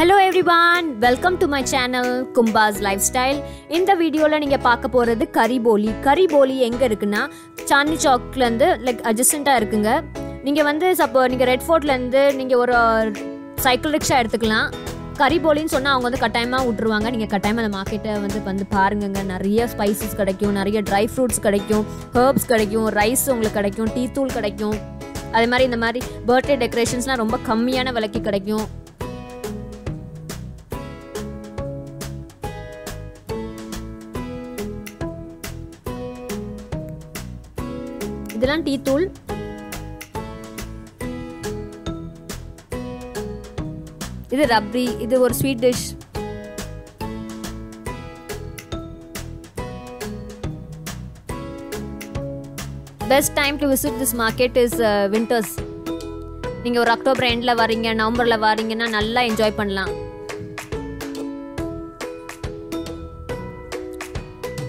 Hello everyone welcome to my channel Gumbaz life style இந்த வீடியோவில் நீங்கள் பார்க்க போகிறது கரிபோலி கரிபோலி எங்கே இருக்குன்னா சாந்தி சாக்லேருந்து லைக் அட்ஜஸ்டண்ட்டாக இருக்குங்க. நீங்கள் வந்து சப்போ நீங்கள் ரெட் ஃபோர்ட்லேருந்து நீங்கள் ஒரு uh, சைக்கிள் ரிக்ஷா எடுத்துக்கலாம். கரிபோலின்னு சொன்னால் அவங்க வந்து கட்டாயமாக விட்ருவாங்க நீங்கள் கட்டாயமாக அந்த மார்க்கெட்டை வந்து வந்து பாருங்கங்க. நிறைய ஸ்பைசஸ் கிடைக்கும் நிறைய ட்ரை ஃப்ரூட்ஸ் கிடைக்கும் ஹர்ப்ஸ் கிடைக்கும் ரைஸ் உங்களுக்கு கிடைக்கும் டீ தூள் கிடைக்கும். அதே மாதிரி இந்த மாதிரி பர்த்டே டெக்கரேஷன்ஸ்லாம் ரொம்ப கம்மியான விலைக்கு கிடைக்கும். இதெல்லாம் டீ தூள். இது ரப்ரி இது ஒரு sweet dish best time to visit this market is winters நீங்கள் ஒரு அக்டோபர் எண்டில் வரீங்க நவம்பரில் வரீங்கன்னா நல்லா என்ஜாய் பண்ணலாம்.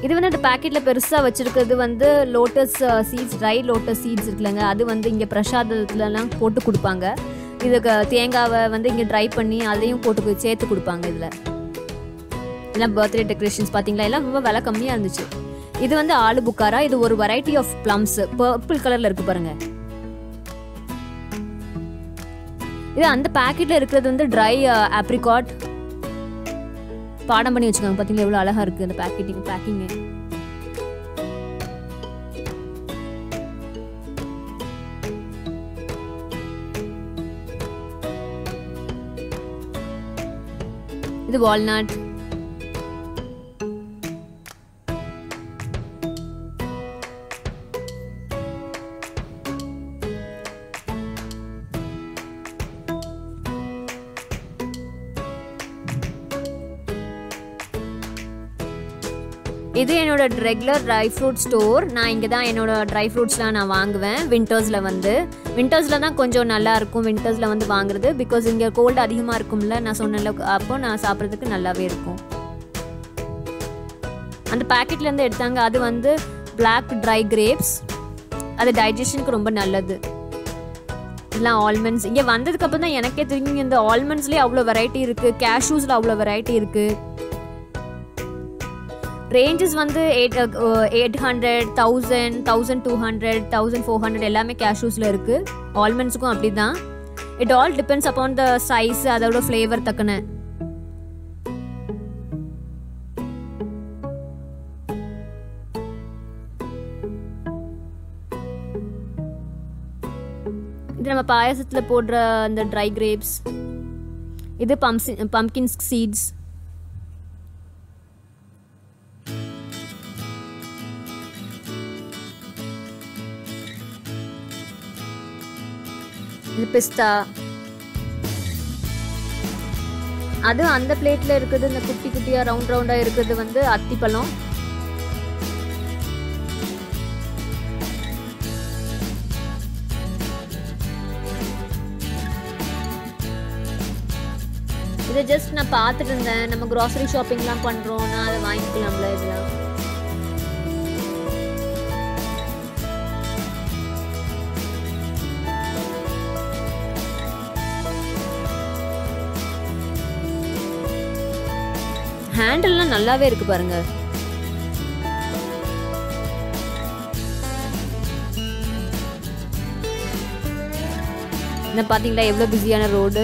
இது வந்து அந்த பேக்கெட்டில் பெருசாக வச்சுருக்கிறது வந்து lotus seeds dry lotus seeds இருக்குல்லங்க. அது வந்து இங்கே பிரசாதத்துலலாம் போட்டு கொடுப்பாங்க. இதுக்கு தேங்காவை வந்து இங்கே ட்ரை பண்ணி அதையும் போட்டு சேர்த்து கொடுப்பாங்க இதில். எல்லாம் பர்த்டே டெக்கரேஷன்ஸ் பார்த்தீங்களா எல்லாம் ரொம்ப விலை கம்மியாக இருந்துச்சு. இது வந்து ஆலு புக்காரா? இது ஒரு வெரைட்டி ஆஃப் பிளம்ஸ் பர்பிள் கலரில் இருக்கு பாருங்க. இது அந்த பேக்கெட்டில் இருக்கிறது வந்து ட்ரை ஆப்ரிகாட் uh, பாடம் பண்ணி வச்சுக்காங்க. பார்த்தீங்களா எவ்வளோ அழகாக இருக்குது அந்த பேக்கெட்டிங் பேக்கிங்கு இது வால்நட் இது என்னோட ரெகுலர் ட்ரை ஃப்ரூட் ஸ்டோர் நான் இங்கே தான் என்னோட ட்ரை ஃப்ரூட்ஸ்லாம் நான் வாங்குவேன். வின்டர்ஸில் வந்து. வின்டர்ஸில் தான் கொஞ்சம் நல்லா இருக்கும். வின்டர்ஸில் வந்து வாங்குறது. பிகாஸ் இங்கே கோல்டு அதிகமாக இருக்கும்ல நான் சொன்னல அப்போ நான் சாப்பிட்றதுக்கு நல்லாவே இருக்கும். அந்த பேக்கெட்லேருந்து எடுத்தாங்க. அது வந்து பிளாக் ட்ரை கிரேப்ஸ் அது டைஜஷனுக்கு ரொம்ப நல்லது. எல்லாம் ஆல்மண்ட்ஸ் இங்கே வந்ததுக்கப்புறம் தான் எனக்கே தெரியும் இந்த ஆல்மண்ட்ஸ்லேயே அவ்வளோ வெரைட்டி இருக்குது கேஷ்யூஸில் அவ்வளோ வெரைட்டி இருக்குது ரேஞ்சஸ் வந்து eight eight hundred thousand thousand two hundred thousand four hundred எல்லாமே கேஷ்யூஸில் இருக்குது ஆல்மண்ட்ஸுக்கும் அப்படி தான் it all depends upon the size அதோட ஃப்ளேவர் தக்கன. இது நம்ம பாயசத்தில் போடுற அந்த ட்ரை கிரேப்ஸ் இது பம்ப்ஸ் பம்கின் சீட்ஸ் பிஸ்தா அது அந்த பிளேட்ல இருக்குது இந்த குட்டி குட்டியா ரவுண்ட் ரவுண்டா இருக்குது வந்து அத்திப்பழம். இதை ஜஸ்ட் நான் பார்த்துட்டு இருந்தேன். நம்ம க்ராசரி ஷாப்பிங்லாம் பண்ணுறோம் அதை வாங்கிக்கலாம்ல இதெல்லாம். ஹேண்டில்லாம் நல்லாவே இருக்கு பாருங்க. என்ன பார்த்தீங்களா எவ்வளோ பிஸியான ரோடு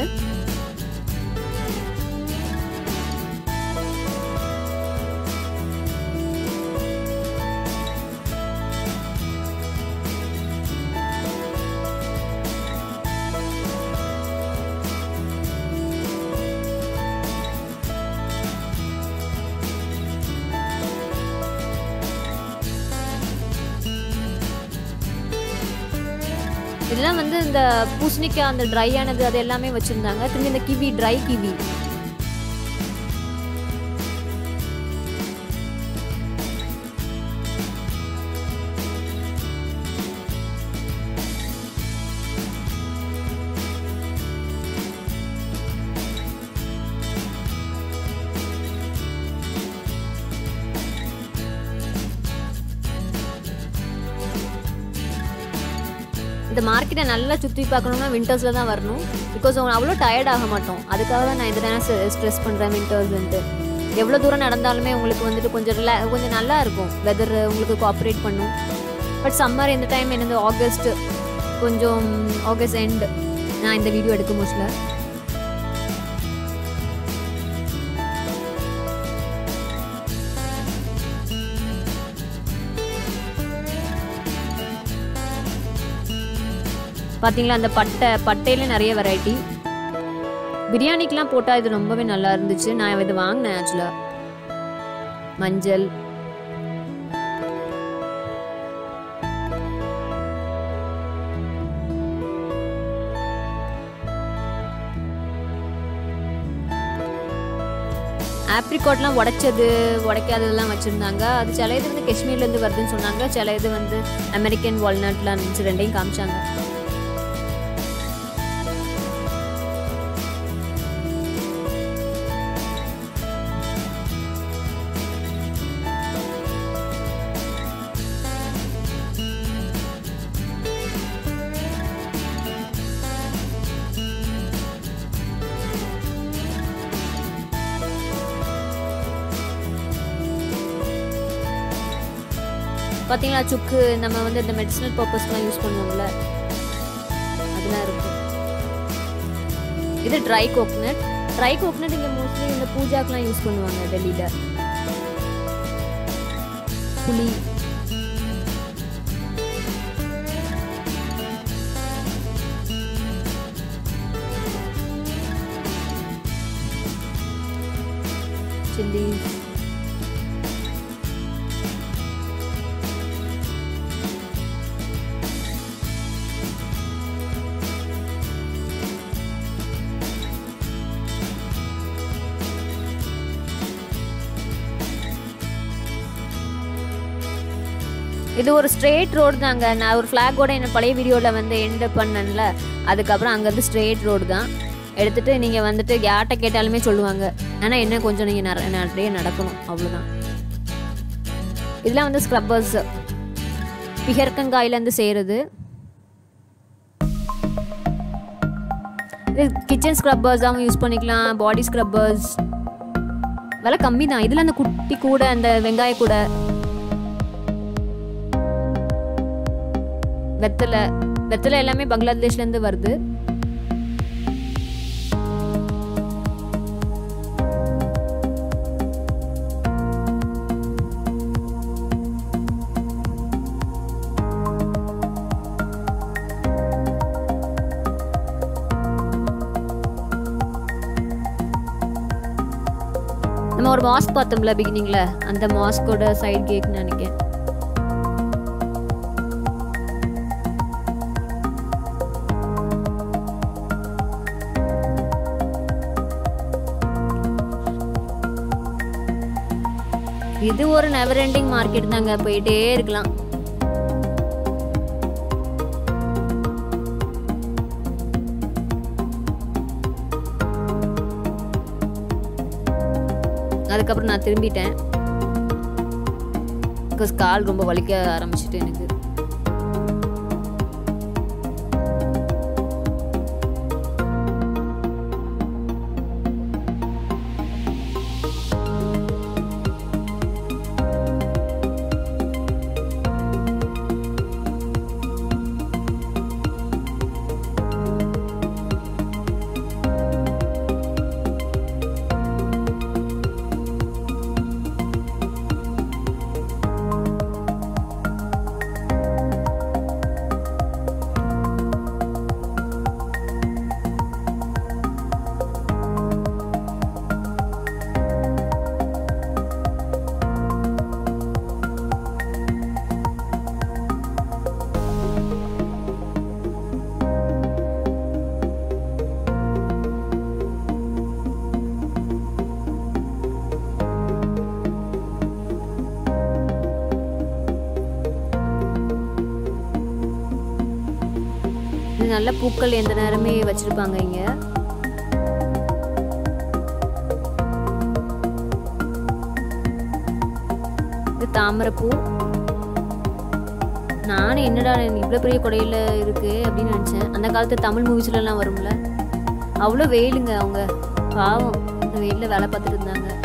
இதெல்லாம் வந்து இந்த பூசணிக்காய் அந்த ட்ரை ஆனது அது எல்லாமே வச்சுருந்தாங்க. திரும்பி இந்த கிவி ட்ரை கிவி. இந்த மார்க்கெட்டை நல்லா சுற்றி பார்க்கணுன்னா வின்டர்ஸில் தான் வரணும். பிகாஸ் அவ்வளோ டயர்ட் ஆக மாட்டோம். அதுக்காக தான் நான் இதெல்லாம் ஸ்ட்ரெஸ் பண்ணுறேன் வின்டர்ஸ்ன்ட்டு எவ்வளோ தூரம் நடந்தாலுமே உங்களுக்கு வந்துட்டு கொஞ்சம் ரிலா கொஞ்சம் நல்லா இருக்கும். வெதர் உங்களுக்கு கோஆப்ரேட் பண்ணும். பட் சம்மர் இந்த டைம் என்னது ஆகஸ்ட் கொஞ்சம் ஆகஸ்ட் எண்ட் நான் இந்த வீடியோ எடுக்க மோஸ்ட்ல பார்த்தீங்களா அந்த பட்டை பட்டையிலே நிறைய வெரைட்டி பிரியாணிக்கெலாம் போட்டால் இது ரொம்பவே நல்லா இருந்துச்சு. நான் இது வாங்கினேன் ஆக்சுவலாக மஞ்சள். ஆப்ரிகாட்லாம் உடைச்சது உடைக்காததெல்லாம் வச்சுருந்தாங்க. அது சில இது வந்து காஷ்மீர்லேருந்து வருதுன்னு சொன்னாங்க. சில இது வந்து அமெரிக்கன் வால்நட்லாம் இருந்துச்சு ரெண்டையும் காமிச்சாங்க. பார்த்தீங்களா சுக்கு நம்ம வந்து இந்த மெடிசனல் பர்பஸ்க்குலாம் யூஸ் பண்ணுவோம்ல. அதெல்லாம் இருக்கும். இது ட்ரை கோக்னட் ட்ரை கோக்னட் இங்கே மோஸ்ட்லி இந்த பூஜாக்கெலாம் யூஸ் பண்ணுவாங்க டெல்லியில். புளி. சில்லிஸ் இது ஒரு ஸ்ட்ரெயிட் ரோடு தாங்க. நான் ஒரு ஃப்ளாகோட என்ன பழைய வீடியோவில் வந்து எண்டு பண்ணேன்ல. அதுக்கப்புறம் அங்கேருந்து ஸ்ட்ரெயிட் ரோடு தான். எடுத்துகிட்டு நீங்கள் வந்துட்டு யார்கிட்ட கேட்டாலுமே சொல்லுவாங்க. ஆனால் என்ன கொஞ்சம் நீங்கள் நிற நிறைய நடக்கணும். அவ்வளோதான் இதெல்லாம் வந்து ஸ்க்ரப்பர்ஸ் பிகர்க்கங்காயிலேருந்து செய்கிறது இது கிச்சன் ஸ்க்ரப்பர்ஸாகவும் யூஸ் பண்ணிக்கலாம். பாடி ஸ்க்ரப்பர்ஸ் விலை கம்மி தான் இதில் அந்த குட்டி கூட அந்த வெங்காய கூட. வெத்தலை வெத்தலை எல்லாமே பங்களாதேஷ்லேருந்து வருது. நம்ம ஒரு மாஸ்க் பார்த்தோம்ல பிகினிங்ல அந்த மாஸ்கோட சைடு கேக்னு நினைக்கிறேன். இது ஒரு நெவர் எண்டிங் மார்க்கெட் தாங்க போயிட்டே இருக்கலாம். அதுக்கப்புறம் நான் திரும்பிட்டேன். பிகாஸ் கால் ரொம்ப வலிக்க ஆரம்பிச்சிட்டு எனக்கு. மாதிரி நல்ல பூக்கள் எந்த நேரமே வச்சிருப்பாங்க இங்க. இது தாமரைப்பூ. நானும் என்னடா இவ்வளோ பெரிய கொடையில் இருக்குது அப்படின்னு நினச்சேன். அந்த காலத்து தமிழ் மூவிஸ்லலாம் வரும்ல. அவ்வளோ வெயிலுங்க அவங்க. பாவம் இந்த வெயிலில் வேலை பார்த்துட்டு இருந்தாங்க.